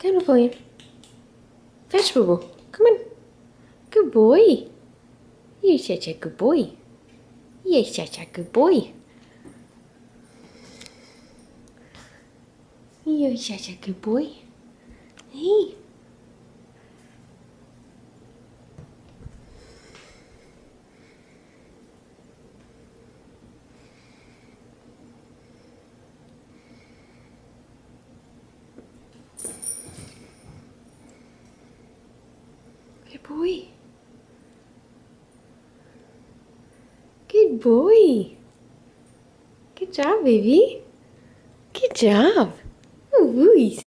Come on, William. Fetch Boo. Come on. Good boy. You're such a good boy. You're such a good boy. You're such a good boy. Good boy. Good boy. Good job, baby. Good job. Ooh.